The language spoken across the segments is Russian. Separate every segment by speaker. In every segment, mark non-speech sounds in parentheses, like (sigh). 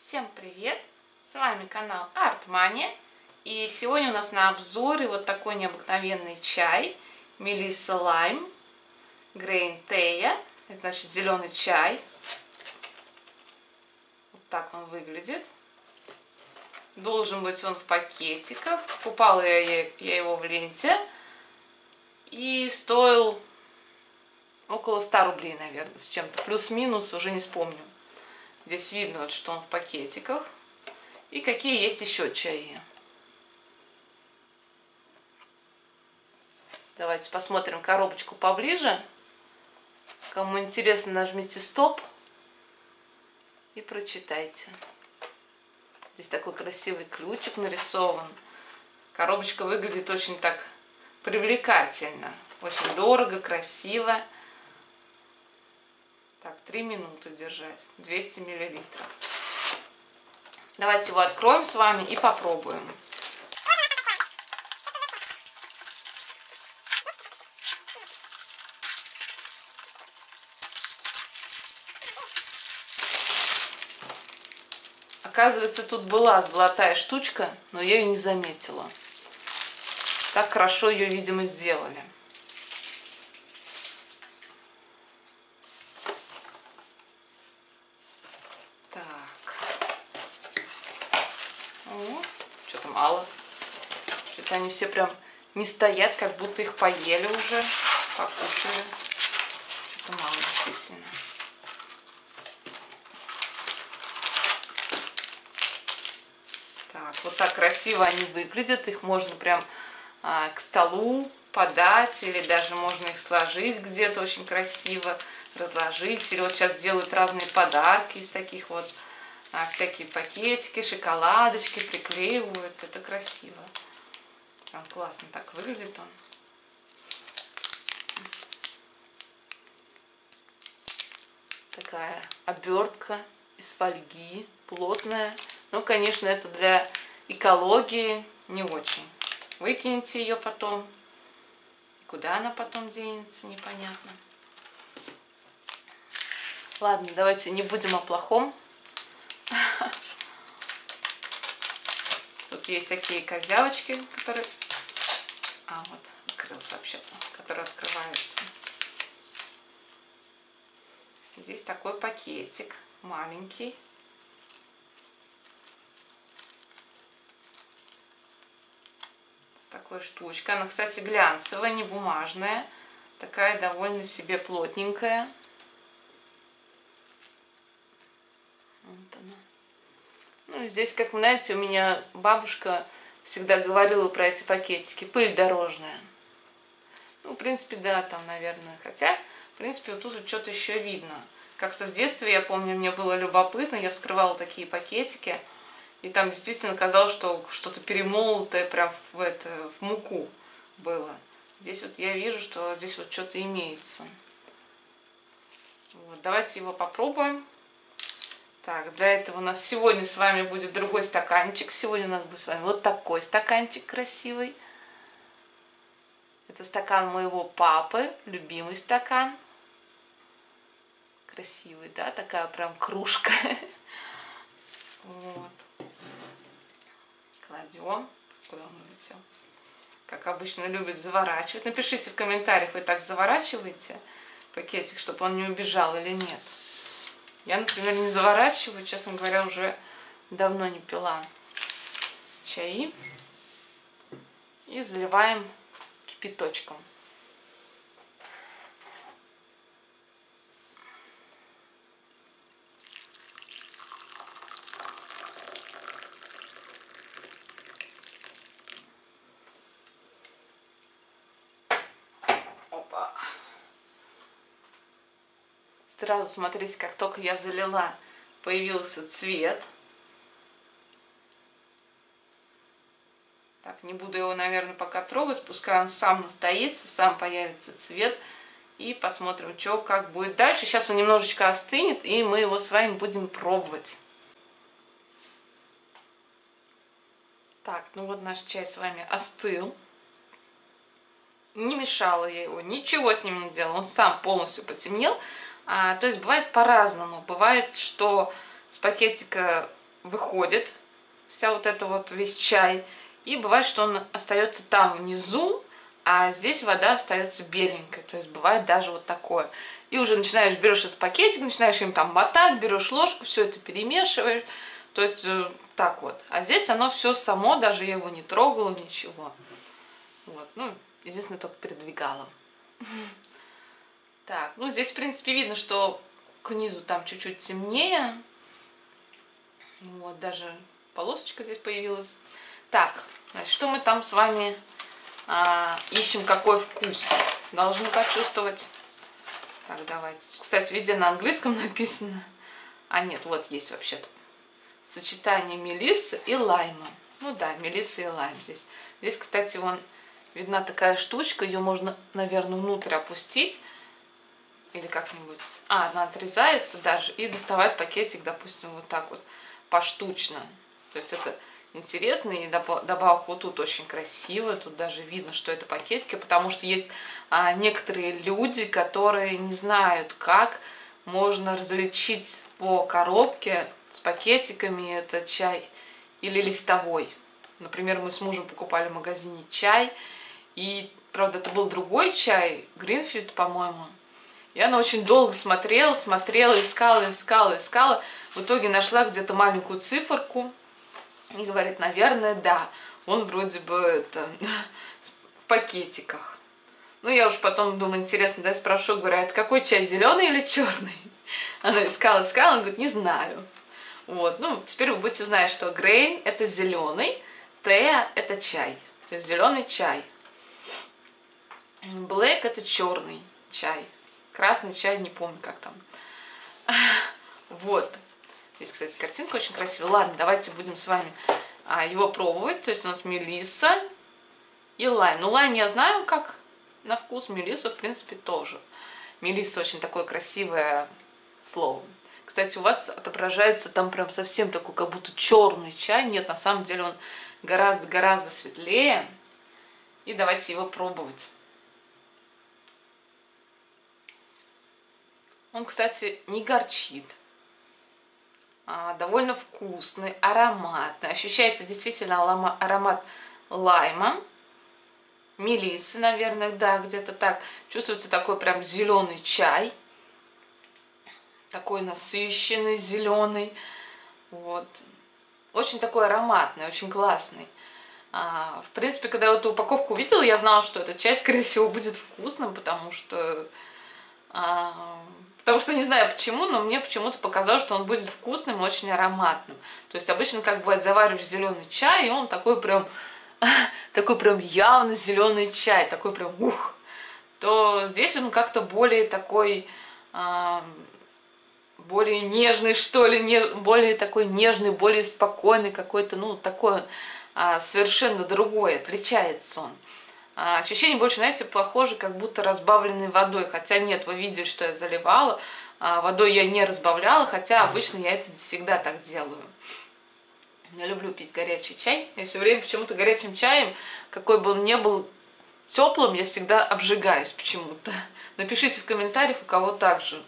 Speaker 1: Всем привет! С вами канал Артмания. И сегодня у нас на обзоре вот такой необыкновенный чай Мелисса Лайм Грейн Тея. Значит зеленый чай. Вот так он выглядит. Должен быть он в пакетиках. Покупала я, я его в ленте. И стоил около 100 рублей, наверное, с чем-то. Плюс-минус, уже не вспомню. Здесь видно, вот, что он в пакетиках. И какие есть еще чаи. Давайте посмотрим коробочку поближе. Кому интересно, нажмите стоп и прочитайте. Здесь такой красивый ключик нарисован. Коробочка выглядит очень так привлекательно. Очень дорого, красиво. Так, 3 минуты держать. 200 миллилитров. Давайте его откроем с вами и попробуем. Оказывается, тут была золотая штучка, но я ее не заметила. Так хорошо ее, видимо, сделали. Что-то мало. Что-то они все прям не стоят, как будто их поели уже, покушали. Что-то мало действительно. Так, вот так красиво они выглядят. Их можно прям а, к столу подать, или даже можно их сложить где-то очень красиво, разложить. Или вот сейчас делают разные подарки из таких вот а, всякие пакетики, шоколадочки приклеивают. Это красиво. Прям классно так выглядит он. Такая обертка из фольги, плотная. Ну, конечно, это для экологии не очень. Выкинете ее потом. Куда она потом денется, непонятно. Ладно, давайте не будем о плохом. Тут есть такие козявочки, которые... А, вот, открылся вообще-то, которые открываются. Здесь такой пакетик маленький. С такой штучкой. Она, кстати, глянцевая, не бумажная. Такая довольно себе плотненькая. Ну, здесь, как вы знаете, у меня бабушка всегда говорила про эти пакетики. Пыль дорожная. Ну, в принципе, да, там, наверное. Хотя, в принципе, вот тут вот что-то еще видно. Как-то в детстве, я помню, мне было любопытно, я вскрывала такие пакетики, и там действительно казалось, что что-то перемолотое прям в, это, в муку было. Здесь вот я вижу, что здесь вот что-то имеется. Вот, давайте его попробуем. Так, для этого у нас сегодня с вами будет другой стаканчик. Сегодня у нас будет с вами вот такой стаканчик красивый. Это стакан моего папы, любимый стакан. Красивый, да? Такая прям кружка. (laughs) Вот. Кладем. Куда он улетел? Как обычно любят заворачивать. Напишите в комментариях, вы так заворачиваете пакетик, чтобы он не убежал или нет. Я, например, не заворачиваю, честно говоря, уже давно не пила чаи. И заливаем кипяточком. Сразу смотрите, как только я залила, появился цвет. Так, не буду его, наверное, пока трогать, пускай он сам настоится, сам появится цвет. И посмотрим, что как будет дальше. Сейчас он немножечко остынет, и мы его с вами будем пробовать. Так, ну вот наш чай с вами остыл. Не мешала я его, ничего с ним не делала. Он сам полностью потемнел. А, то есть бывает по-разному. Бывает, что с пакетика выходит, вся вот эта вот весь чай. И бывает, что он остается там внизу, а здесь вода остается беленькой. То есть бывает даже вот такое. И уже начинаешь, берешь этот пакетик, начинаешь им там мотать, берешь ложку, все это перемешиваешь. То есть э, так вот. А здесь оно все само, даже я его не трогала, ничего. Вот, ну, единственное, только передвигала. Так, ну здесь, в принципе, видно, что к низу там чуть-чуть темнее. Вот, даже полосочка здесь появилась. Так, значит, что мы там с вами а, ищем, какой вкус? Должны почувствовать. Так, давайте. Кстати, везде на английском написано. А нет, вот есть вообще-то. Сочетание мелиссы и лайма. Ну да, мелисса и лайм здесь. Здесь, кстати, вон видна такая штучка, ее можно, наверное, внутрь опустить. Или как-нибудь. А, она отрезается даже. И доставать пакетик, допустим, вот так вот поштучно. То есть это интересно. И добавок вот тут очень красиво. Тут даже видно, что это пакетики. Потому что есть а, некоторые люди, которые не знают, как можно различить по коробке с пакетиками это чай или листовой. Например, мы с мужем покупали в магазине чай. И, правда, это был другой чай, Гринфилд, по-моему. И она очень долго смотрела, смотрела, искала, искала, искала. В итоге нашла где-то маленькую циферку и говорит, наверное, да, он вроде бы это, (laughs) в пакетиках. Ну, я уж потом думаю, интересно, да, спрошу, говорю, а это какой чай, зеленый или черный? (laughs) Она искала, искала, он говорит, не знаю. Вот, ну, теперь вы будете знать, что грейн это зеленый, теа это чай, то есть зеленый чай. Блэк это черный чай, красный чай, не помню, как там. (laughs) Вот. Здесь, кстати, картинка очень красивая. Ладно, давайте будем с вами а, его пробовать. То есть у нас мелисса и лайм. Ну, лайм я знаю, как на вкус. Мелисса, в принципе, тоже. Мелисса очень такое красивое слово. Кстати, у вас отображается там прям совсем такой, как будто черный чай. Нет, на самом деле он гораздо-гораздо светлее. И давайте его пробовать. Он, кстати, не горчит. А, довольно вкусный, ароматный. Ощущается действительно аромат лайма. Мелиссы, наверное, да, где-то так. Чувствуется такой прям зеленый чай. Такой насыщенный, зеленый. Вот. Очень такой ароматный, очень классный. А, в принципе, когда я эту упаковку увидела, я знала, что этот чай, скорее всего, будет вкусным, потому что а, Потому что не знаю почему, но мне почему-то показалось, что он будет вкусным и очень ароматным. То есть обычно, как бывает, завариваешь зеленый чай, и он такой прям, (laughs) такой прям явно зеленый чай, такой прям ух. То здесь он как-то более такой, э, более нежный, что ли, не, более такой нежный, более спокойный какой-то, ну, такой э, совершенно другой, отличается он. А, ощущение больше, знаете, похоже, как будто разбавленной водой. Хотя нет, вы видели, что я заливала. А, водой я не разбавляла, хотя обычно я это всегда так делаю. Я люблю пить горячий чай. Я все время почему-то горячим чаем, какой бы он ни был теплым, я всегда обжигаюсь почему-то. (laughs) Напишите в комментариях, у кого так же.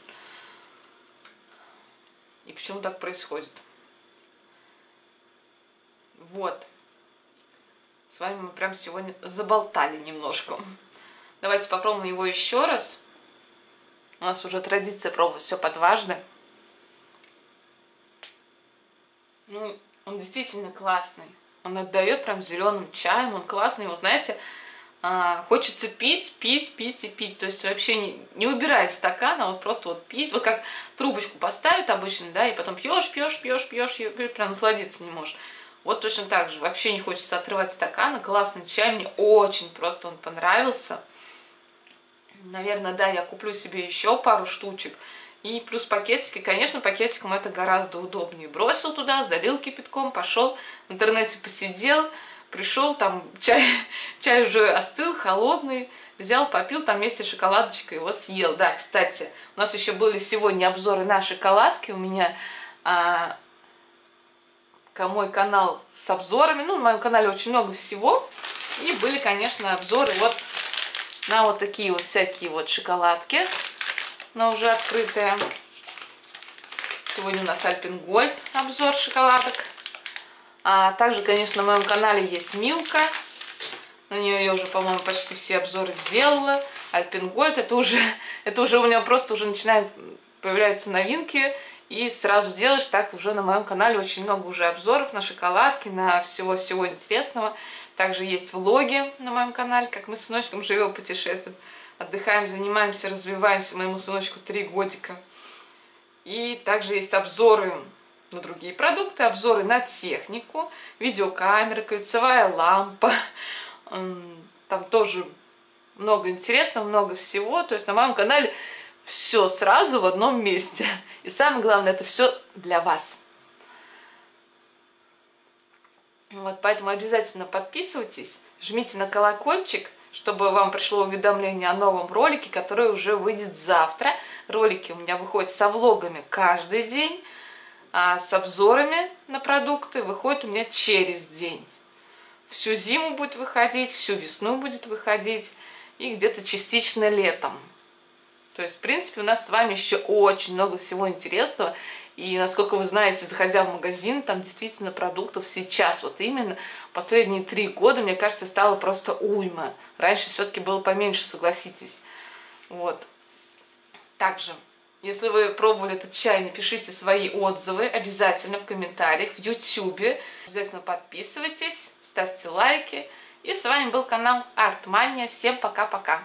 Speaker 1: И почему так происходит. Вот. С вами мы прям сегодня заболтали немножко. Давайте попробуем его еще раз. У нас уже традиция пробовать все по. Ну, он действительно классный. Он отдает прям зеленым чаем, он классный. Его, знаете, а, хочется пить, пить, пить и пить. То есть вообще не, не убирая стакана, вот просто вот пить. Вот как трубочку поставят обычно, да, и потом пьешь, пьешь, пьешь, пьешь, и прям насладиться не можешь. Вот точно так же. Вообще не хочется отрывать стаканы. Классный чай. Мне очень просто он понравился. Наверное, да, я куплю себе еще пару штучек. И плюс пакетики. Конечно, пакетиком это гораздо удобнее. Бросил туда, залил кипятком, пошел, в интернете посидел, пришел, там чай, (laughs) чай уже остыл, холодный, взял, попил, там вместе шоколадочка его съел. Да, кстати, у нас еще были сегодня обзоры на шоколадки. У меня а, мой канал с обзорами. Ну, на моем канале очень много всего. И были, конечно, обзоры вот на вот такие вот всякие вот шоколадки, но уже открытые. Сегодня у нас Альпенгольд обзор шоколадок. А также, конечно, на моем канале есть Милка. На нее я уже, по-моему, почти все обзоры сделала. Альпенгольд это уже, (laughs) это уже у меня просто уже начинают появляются новинки. И сразу делаешь так уже на моем канале очень много уже обзоров на шоколадки, на всего-всего интересного. Также есть влоги на моем канале, как мы с сыночком живем, путешествуем, отдыхаем, занимаемся, развиваемся. Моему сыночку три годика. И также есть обзоры на другие продукты, обзоры на технику, видеокамера, кольцевая лампа. Там тоже много интересного, много всего. То есть на моем канале все сразу в одном месте. И самое главное, это все для вас. Вот, поэтому обязательно подписывайтесь, жмите на колокольчик, чтобы вам пришло уведомление о новом ролике, который уже выйдет завтра. Ролики у меня выходят со влогами каждый день, а с обзорами на продукты выходит у меня через день. Всю зиму будет выходить, всю весну будет выходить и где-то частично летом. То есть, в принципе, у нас с вами еще очень много всего интересного. И, насколько вы знаете, заходя в магазин, там действительно продуктов сейчас, вот именно последние три года, мне кажется, стало просто уйма. Раньше все-таки было поменьше, согласитесь. Вот. Также, если вы пробовали этот чай, напишите свои отзывы обязательно в комментариях, в YouTube. Обязательно подписывайтесь, ставьте лайки. И с вами был канал Артмания. Всем пока-пока.